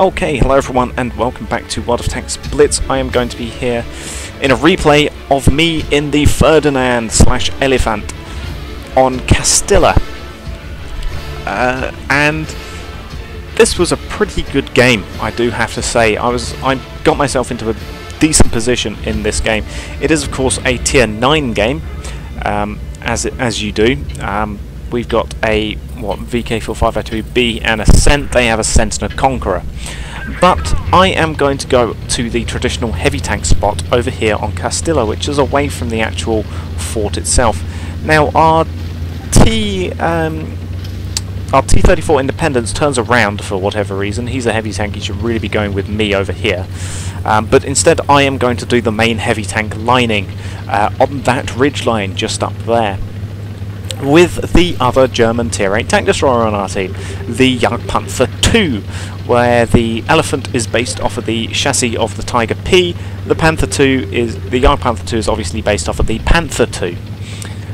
Okay, hello everyone and welcome back to World of Tanks Blitz. I am going to be here in a replay of me in the Ferdinand slash Elephant on Castilla. Uh, and this was a pretty good game, I do have to say. I was I got myself into a decent position in this game. It is of course a tier 9 game, um, as, as you do. Um, we've got a what VK4502B and a Ascent. They have Ascent and a Conqueror. But I am going to go to the traditional heavy tank spot over here on Castilla, which is away from the actual fort itself. Now our T um, our T-34 Independence turns around for whatever reason. He's a heavy tank. He should really be going with me over here. Um, but instead, I am going to do the main heavy tank lining uh, on that ridge line just up there with the other German Tier 8 tank destroyer on our team, the Jagdpanther 2, where the Elephant is based off of the chassis of the Tiger P, the Panther 2 is, the Jagdpanther 2 is obviously based off of the Panther 2.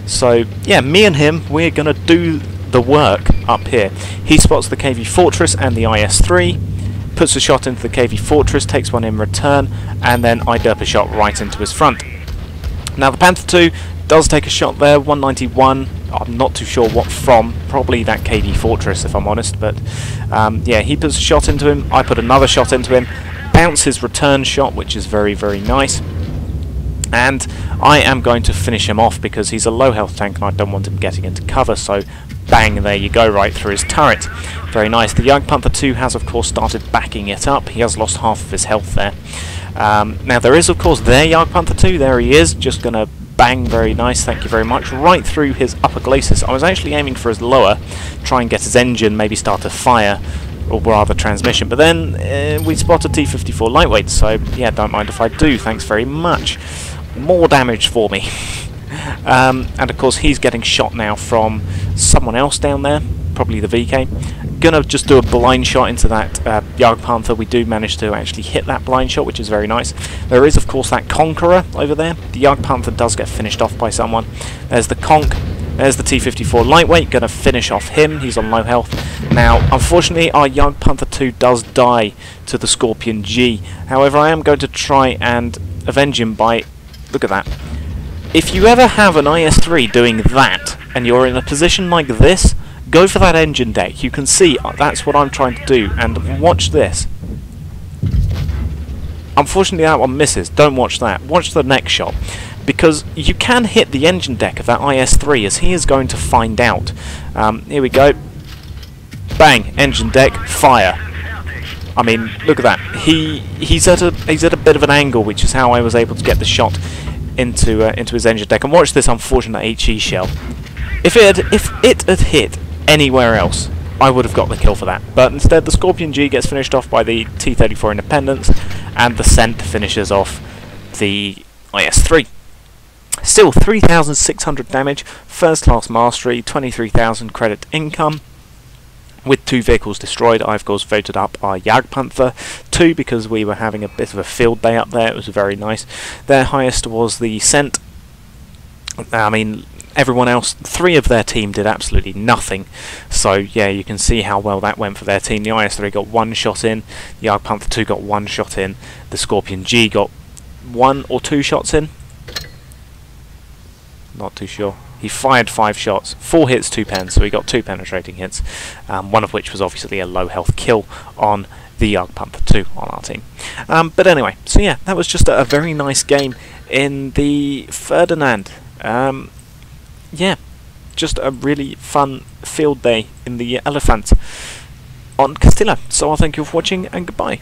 So, yeah, me and him, we're going to do the work up here. He spots the KV Fortress and the IS-3, puts a shot into the KV Fortress, takes one in return, and then I derp a shot right into his front. Now the Panther 2 does take a shot there, 191. I'm not too sure what from. Probably that KV Fortress, if I'm honest. But um, yeah, he puts a shot into him. I put another shot into him. Bounce his return shot, which is very, very nice. And I am going to finish him off because he's a low health tank and I don't want him getting into cover. So bang, there you go, right through his turret. Very nice. The Jagdpanther 2 has, of course, started backing it up. He has lost half of his health there. Um, now, there is, of course, their Jagdpanther 2. There he is, just going to bang, very nice, thank you very much, right through his upper glacis. I was actually aiming for his lower, try and get his engine, maybe start a fire, or rather transmission, but then uh, we spotted T-54 lightweight, so yeah, don't mind if I do, thanks very much. More damage for me. um, and of course he's getting shot now from someone else down there, probably the VK. Gonna just do a blind shot into that uh, Panther. We do manage to actually hit that blind shot, which is very nice. There is, of course, that Conqueror over there. The Jagdpanther does get finished off by someone. There's the Conk. There's the T-54 Lightweight, gonna finish off him, he's on low health. Now, unfortunately, our Panther 2 does die to the Scorpion G. However, I am going to try and avenge him by... Look at that. If you ever have an IS-3 doing that, and you're in a position like this, Go for that engine deck. You can see uh, that's what I'm trying to do. And watch this. Unfortunately, that one misses. Don't watch that. Watch the next shot. Because you can hit the engine deck of that IS-3, as he is going to find out. Um, here we go. Bang! Engine deck. Fire. I mean, look at that. He he's at a he's at a bit of an angle, which is how I was able to get the shot into uh, into his engine deck. And watch this unfortunate HE shell. If it had, if it had hit anywhere else, I would have got the kill for that. But instead, the Scorpion G gets finished off by the T-34 Independence, and the Scent finishes off the IS-3. Still, 3,600 damage, first class mastery, 23,000 credit income. With two vehicles destroyed, I of course voted up our Jagdpanther 2 because we were having a bit of a field day up there, it was very nice. Their highest was the Scent. I mean, everyone else, three of their team did absolutely nothing. So yeah, you can see how well that went for their team. The IS-3 got one shot in, the Jagdpanther 2 got one shot in, the Scorpion G got one or two shots in. Not too sure. He fired five shots, four hits, two pens, so he got two penetrating hits, um, one of which was obviously a low health kill on the Jagdpanther 2 on our team. Um, but anyway, so yeah, that was just a, a very nice game in the Ferdinand. Um, yeah, just a really fun field day in the Elephant on Castilla. So I thank you for watching and goodbye.